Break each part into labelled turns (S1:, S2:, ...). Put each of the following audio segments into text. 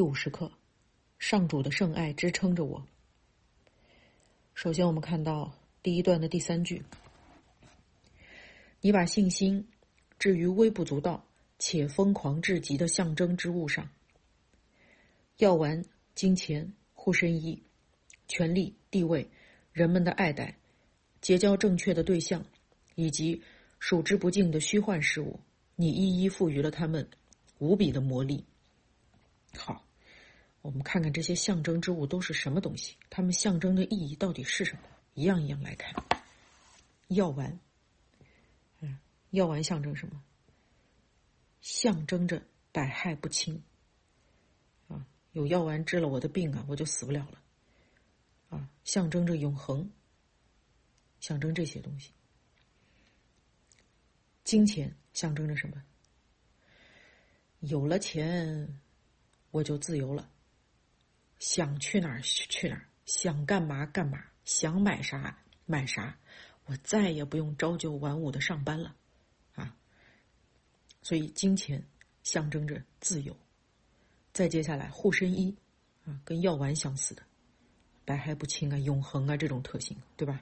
S1: 第五十课，上主的圣爱支撑着我。首先，我们看到第一段的第三句：“你把信心置于微不足道且疯狂至极的象征之物上，药丸、金钱、护身衣、权力、地位、人们的爱戴、结交正确的对象，以及数之不尽的虚幻事物，你一一赋予了他们无比的魔力。”好，我们看看这些象征之物都是什么东西，它们象征的意义到底是什么？一样一样来看。药丸，嗯，药丸象征什么？象征着百害不侵。啊，有药丸治了我的病啊，我就死不了了。啊，象征着永恒，象征这些东西。金钱象征着什么？有了钱。我就自由了，想去哪儿去哪儿，想干嘛干嘛，想买啥买啥，我再也不用朝九晚五的上班了，啊！所以金钱象征着自由。再接下来护身衣，啊，跟药丸相似的，百害不侵啊，永恒啊，这种特性，对吧？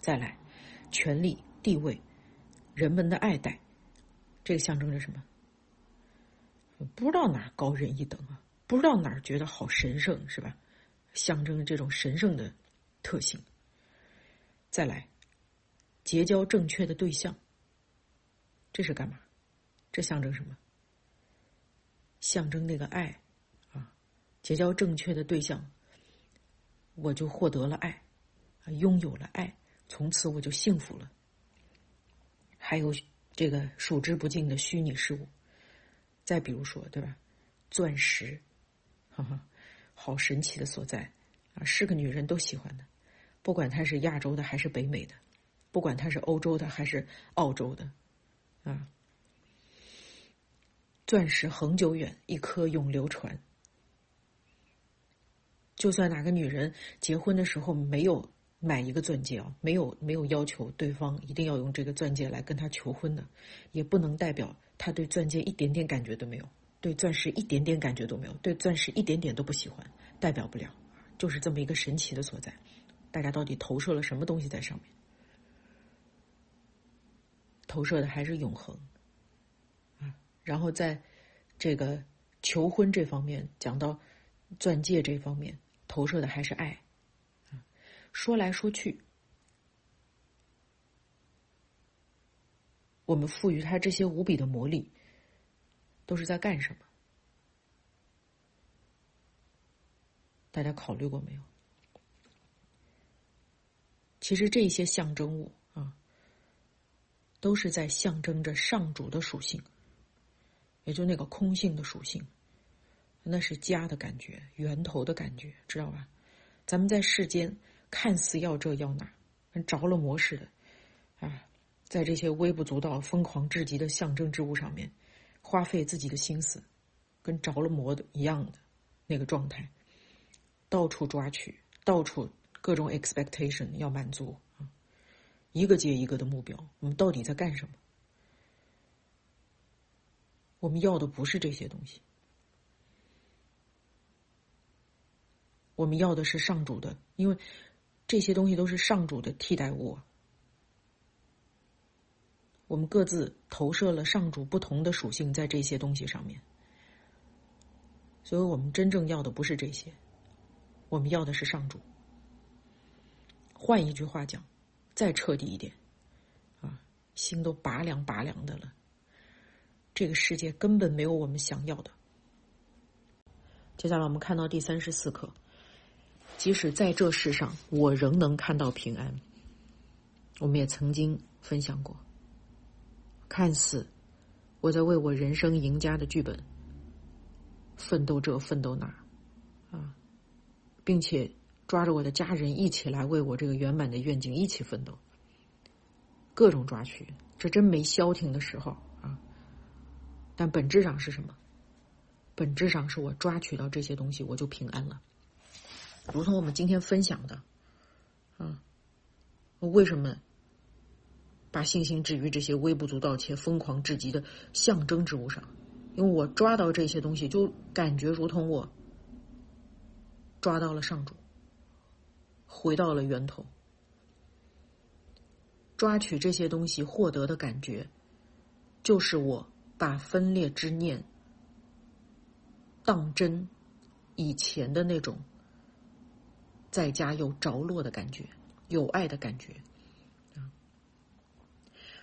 S1: 再来，权力、地位、人们的爱戴，这个象征着什么？不知道哪高人一等啊，不知道哪儿觉得好神圣是吧？象征这种神圣的特性。再来，结交正确的对象，这是干嘛？这象征什么？象征那个爱啊！结交正确的对象，我就获得了爱，拥有了爱，从此我就幸福了。还有这个数之不尽的虚拟事物。再比如说，对吧？钻石，哈哈，好神奇的所在啊！是个女人都喜欢的，不管她是亚洲的还是北美的，不管她是欧洲的还是澳洲的，啊，钻石恒久远，一颗永流传。就算哪个女人结婚的时候没有买一个钻戒啊，没有没有要求对方一定要用这个钻戒来跟她求婚的，也不能代表。她对钻戒一点点感觉都没有，对钻石一点点感觉都没有，对钻石一点点都不喜欢，代表不了，就是这么一个神奇的所在。大家到底投射了什么东西在上面？投射的还是永恒啊！然后在这个求婚这方面，讲到钻戒这方面，投射的还是爱！说来说去。我们赋予它这些无比的魔力，都是在干什么？大家考虑过没有？其实这些象征物啊，都是在象征着上主的属性，也就那个空性的属性，那是家的感觉，源头的感觉，知道吧？咱们在世间看似要这要那，跟着了魔似的，啊。在这些微不足道、疯狂至极的象征之物上面，花费自己的心思，跟着了魔的一样的那个状态，到处抓取，到处各种 expectation 要满足啊，一个接一个的目标，我们到底在干什么？我们要的不是这些东西，我们要的是上主的，因为这些东西都是上主的替代物啊。我们各自投射了上主不同的属性在这些东西上面，所以我们真正要的不是这些，我们要的是上主。换一句话讲，再彻底一点，啊，心都拔凉拔凉的了。这个世界根本没有我们想要的。接下来我们看到第三十四课，即使在这世上，我仍能看到平安。我们也曾经分享过。看似我在为我人生赢家的剧本奋斗这奋斗那，啊，并且抓着我的家人一起来为我这个圆满的愿景一起奋斗，各种抓取，这真没消停的时候啊。但本质上是什么？本质上是我抓取到这些东西，我就平安了。如同我们今天分享的，啊，为什么？把信心置于这些微不足道且疯狂至极的象征之物上，因为我抓到这些东西，就感觉如同我抓到了上主，回到了源头。抓取这些东西获得的感觉，就是我把分裂之念当真以前的那种在家有着落的感觉，有爱的感觉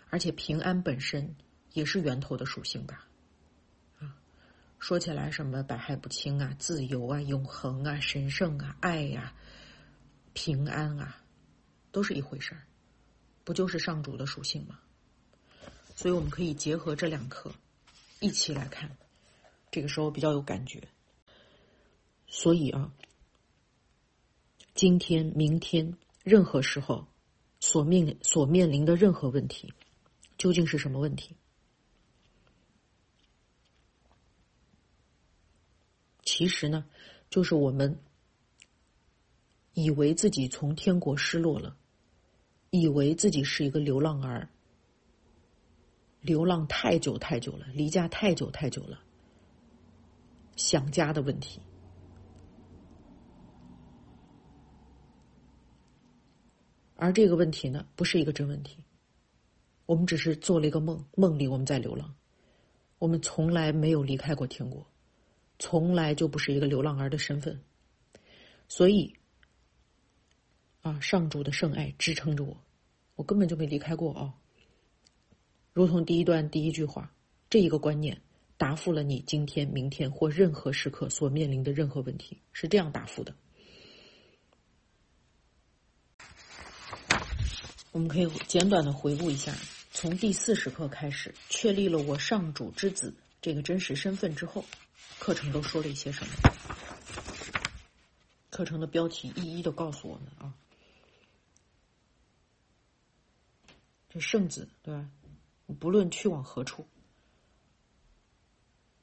S1: 而且平安本身也是源头的属性吧。啊说起来，什么百害不侵啊、自由啊、永恒啊、神圣啊、爱呀、平安啊，都是一回事儿，不就是上主的属性吗？所以我们可以结合这两课一起来看，这个时候比较有感觉。所以啊，今天、明天，任何时候所面所面临的任何问题，究竟是什么问题？其实呢，就是我们以为自己从天国失落了，以为自己是一个流浪儿，流浪太久太久了，离家太久太久了，想家的问题。而这个问题呢，不是一个真问题，我们只是做了一个梦，梦里我们在流浪，我们从来没有离开过天国。从来就不是一个流浪儿的身份，所以，啊，上主的圣爱支撑着我，我根本就没离开过啊。如同第一段第一句话，这一个观念答复了你今天、明天或任何时刻所面临的任何问题，是这样答复的。我们可以简短的回顾一下，从第四十课开始确立了我上主之子这个真实身份之后。课程都说了一些什么？课程的标题一一的告诉我们啊，这圣子对吧？不论去往何处，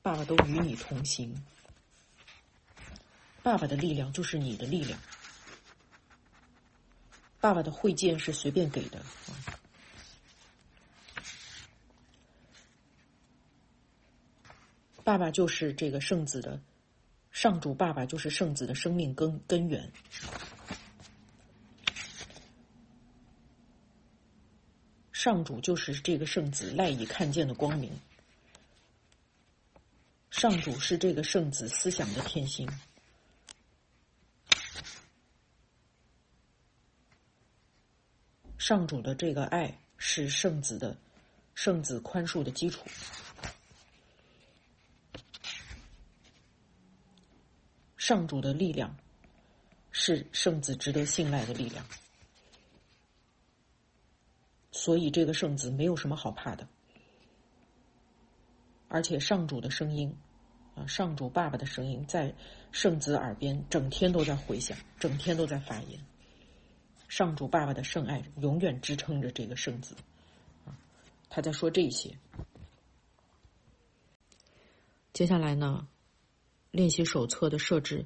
S1: 爸爸都与你同行。爸爸的力量就是你的力量，爸爸的会见是随便给的啊。爸爸就是这个圣子的上主，爸爸就是圣子的生命根根源。上主就是这个圣子赖以看见的光明。上主是这个圣子思想的天心。上主的这个爱是圣子的圣子宽恕的基础。上主的力量是圣子值得信赖的力量，所以这个圣子没有什么好怕的。而且上主的声音，啊，上主爸爸的声音在圣子耳边整天都在回响，整天都在发言。上主爸爸的圣爱永远支撑着这个圣子，他在说这些。接下来呢？练习手册的设置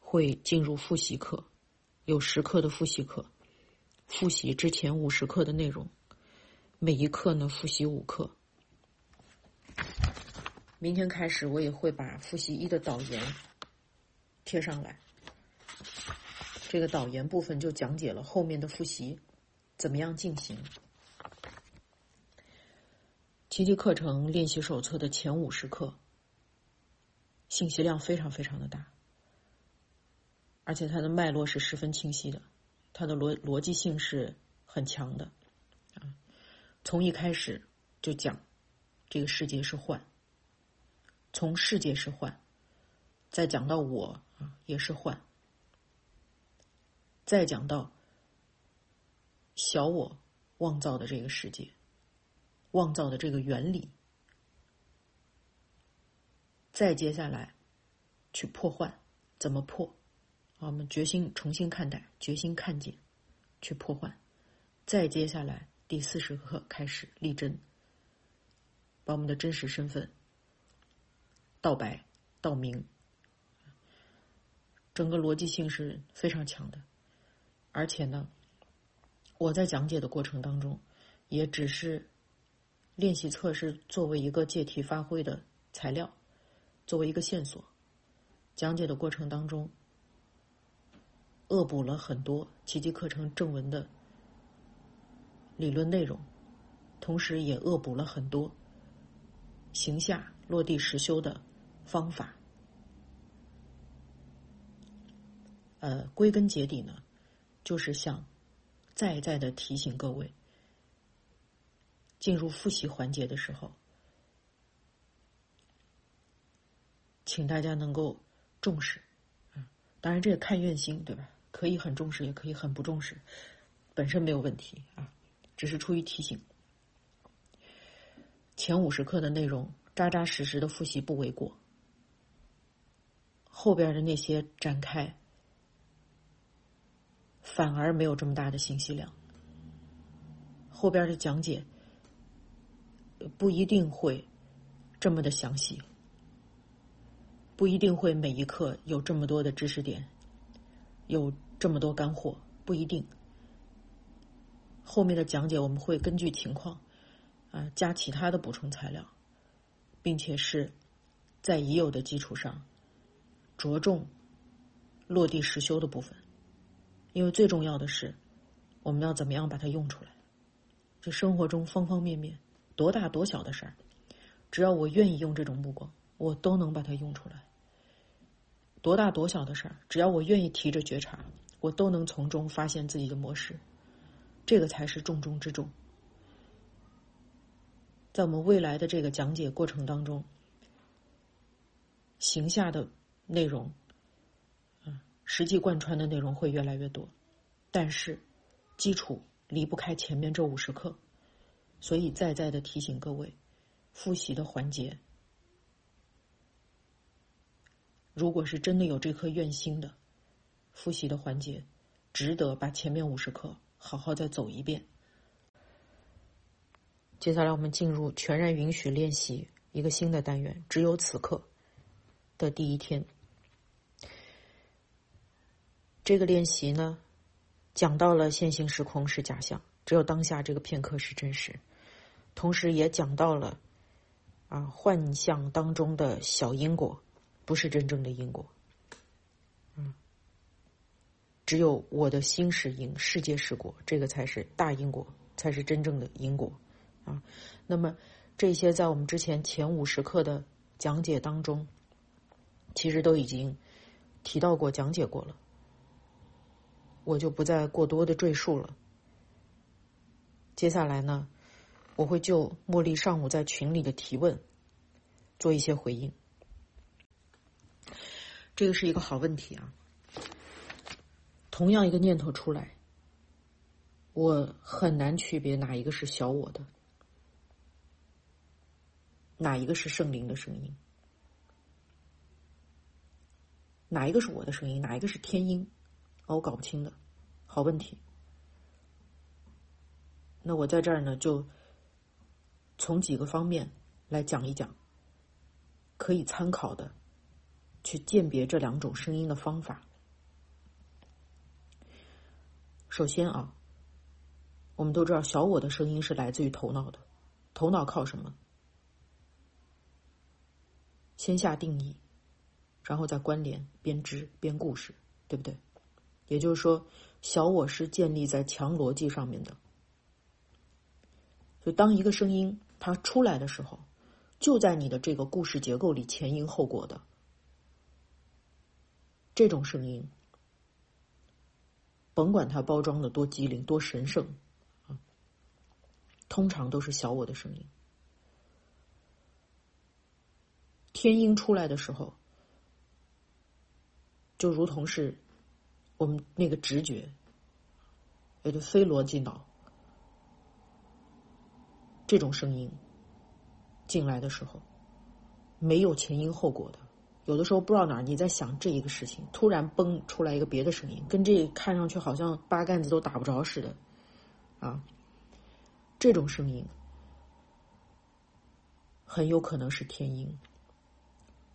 S1: 会进入复习课，有十课的复习课，复习之前五十课的内容，每一课呢复习五课。明天开始我也会把复习一的导言贴上来，这个导言部分就讲解了后面的复习怎么样进行。奇迹课程练习手册的前五十课。信息量非常非常的大，而且它的脉络是十分清晰的，它的逻逻辑性是很强的，啊，从一开始就讲这个世界是幻，从世界是幻，再讲到我啊也是幻，再讲到小我妄造的这个世界，妄造的这个原理。再接下来，去破坏，怎么破？啊，我们决心重新看待，决心看见，去破坏。再接下来，第四十课开始立真，把我们的真实身份道白道明。整个逻辑性是非常强的，而且呢，我在讲解的过程当中，也只是练习册是作为一个借题发挥的材料。作为一个线索，讲解的过程当中，恶补了很多奇迹课程正文的理论内容，同时也恶补了很多行下落地实修的方法。呃，归根结底呢，就是想再再的提醒各位，进入复习环节的时候，请大家能够重视。啊，当然这个看愿心，对吧？可以很重视，也可以很不重视，本身没有问题啊，只是出于提醒。前五十课的内容扎扎实实的复习不为过，后边的那些展开。反而没有这么大的信息量，后边的讲解不一定会这么的详细，不一定会每一课有这么多的知识点，有这么多干货，不一定。后面的讲解我们会根据情况啊加其他的补充材料，并且是在已有的基础上着重落地实修的部分。因为最重要的是，我们要怎么样把它用出来？就生活中方方面面，多大多小的事儿，只要我愿意用这种目光，我都能把它用出来。多大多小的事儿，只要我愿意提着觉察，我都能从中发现自己的模式。这个才是重中之重。在我们未来的这个讲解过程当中，行下的内容。实际贯穿的内容会越来越多，但是基础离不开前面这五十课，所以再再的提醒各位，复习的环节，如果是真的有这颗愿心的，复习的环节，值得把前面五十课好好再走一遍。接下来我们进入全然允许练习一个新的单元，只有此刻的第一天。这个练习呢，讲到了现行时空是假象，只有当下这个片刻是真实，同时也讲到了啊幻象当中的小因果不是真正的因果，嗯，只有我的心是因，世界是果，这个才是大因果，才是真正的因果啊。那么这些在我们之前前五十课的讲解当中，其实都已经提到过、讲解过了。我就不再过多的赘述了。接下来呢，我会就茉莉上午在群里的提问做一些回应。这个是一个好问题啊。同样一个念头出来，我很难区别哪一个是小我的，哪一个是圣灵的声音，哪一个是我的声音，哪一个是天音。我搞不清的，好问题。那我在这儿呢，就从几个方面来讲一讲，可以参考的，去鉴别这两种声音的方法。首先啊，我们都知道小我的声音是来自于头脑的，头脑靠什么？先下定义，然后再关联、编织、编故事，对不对？也就是说，小我是建立在强逻辑上面的。就当一个声音它出来的时候，就在你的这个故事结构里前因后果的这种声音，甭管它包装的多机灵、多神圣，啊，通常都是小我的声音。天音出来的时候，就如同是。我们那个直觉，也就非逻辑脑，这种声音进来的时候，没有前因后果的。有的时候不知道哪儿你在想这一个事情，突然蹦出来一个别的声音，跟这看上去好像八竿子都打不着似的，啊，这种声音很有可能是天音，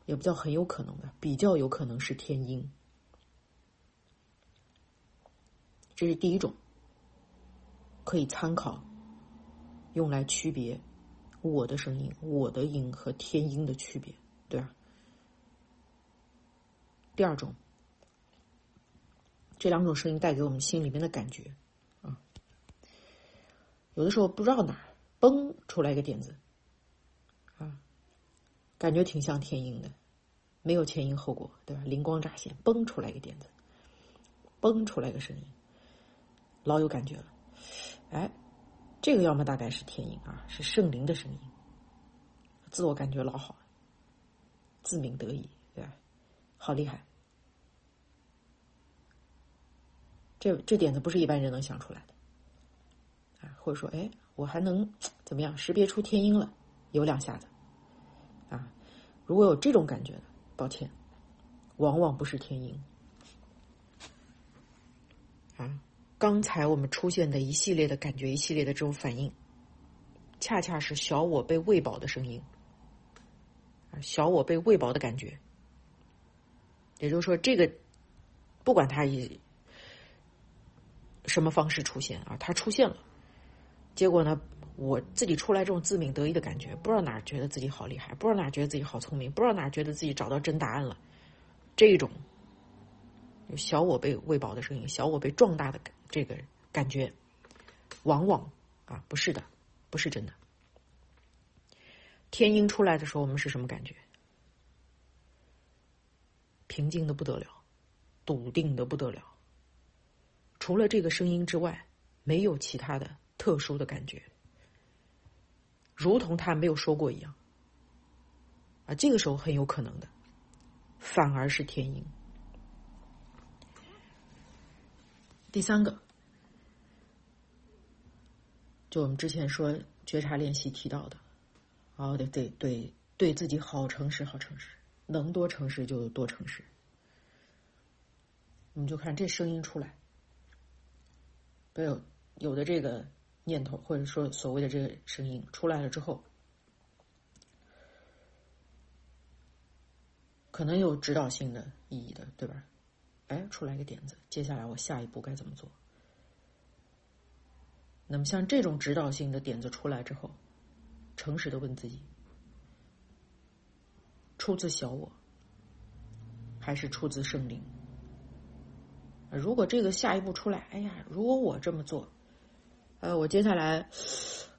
S1: 也不叫很有可能吧，比较有可能是天音。这是第一种，可以参考，用来区别我的声音、我的音和天音的区别，对吧？第二种，这两种声音带给我们心里面的感觉啊，有的时候不知道哪儿嘣出来一个点子啊，感觉挺像天音的，没有前因后果，对吧？灵光乍现，嘣出来一个点子，嘣出来一个声音，老有感觉了。哎，这个要么大概是天音啊，是圣灵的声音，自我感觉老好，自鸣得意，好厉害！这这点子不是一般人能想出来的啊！或者说，哎，我还能怎么样识别出天音了？有两下子啊！如果有这种感觉的，抱歉，往往不是天音啊。刚才我们出现的一系列的感觉，一系列的这种反应，恰恰是小我被喂饱的声音啊！小我被喂饱的感觉。也就是说，这个不管他以什么方式出现啊，他出现了，结果呢，我自己出来这种自鸣得意的感觉，不知道哪觉得自己好厉害，不知道哪觉得自己好聪明，不知道哪觉得自己找到真答案了，这种小我被喂饱的声音，小我被壮大的这个感觉，往往啊不是的，不是真的。天鹰出来的时候，我们是什么感觉？平静的不得了，笃定的不得了。除了这个声音之外，没有其他的特殊的感觉，如同他没有说过一样。啊，这个时候很有可能的，反而是天音。第三个，就我们之前说觉察练习提到的，哦，对对对，对自己好诚实，好诚实。能多诚实就多诚实，我们就看这声音出来，没有有的这个念头，或者说所谓的这个声音出来了之后，可能有指导性的意义的，对吧？哎，出来个点子，接下来我下一步该怎么做？那么像这种指导性的点子出来之后，诚实的问自己。出自小我，还是出自圣灵？如果这个下一步出来，哎呀，如果我这么做，呃，我接下来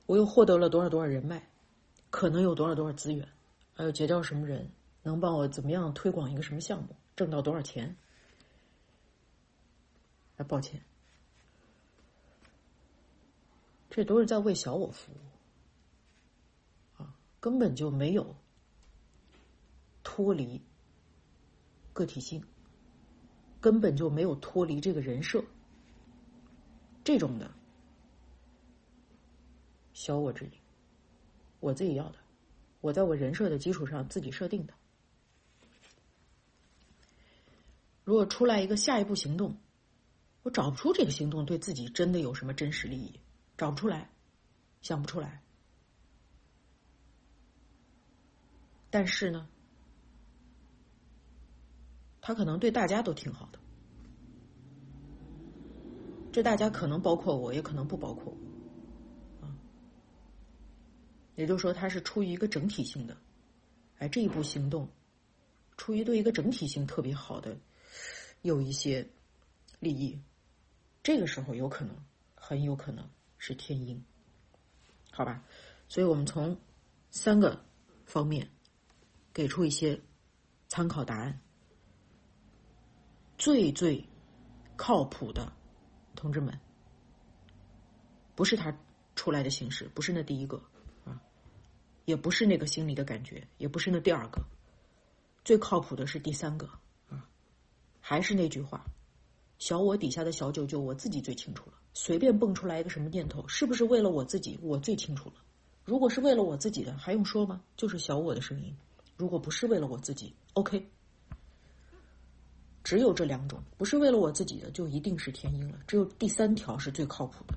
S1: 我又获得了多少多少人脉，可能有多少多少资源，还有结交什么人，能帮我怎么样推广一个什么项目，挣到多少钱？哎，抱歉，这都是在为小我服务，啊，根本就没有。脱离个体性，根本就没有脱离这个人设。这种的小我之力，我自己要的，我在我人设的基础上自己设定的。如果出来一个下一步行动，我找不出这个行动对自己真的有什么真实利益，找不出来，想不出来。但是呢？他可能对大家都挺好的，这大家可能包括我，也可能不包括我，啊，也就是说，他是出于一个整体性的，哎，这一步行动，出于对一个整体性特别好的，有一些利益，这个时候有可能，很有可能是天鹰，好吧？所以我们从三个方面给出一些参考答案。最最靠谱的同志们，不是他出来的形式，不是那第一个啊，也不是那个心里的感觉，也不是那第二个，最靠谱的是第三个啊。还是那句话，小我底下的小九九，我自己最清楚了。随便蹦出来一个什么念头，是不是为了我自己，我最清楚了。如果是为了我自己的，还用说吗？就是小我的声音。如果不是为了我自己，OK。只有这两种，不是为了我自己的，就一定是天鹰了。只有第三条是最靠谱的。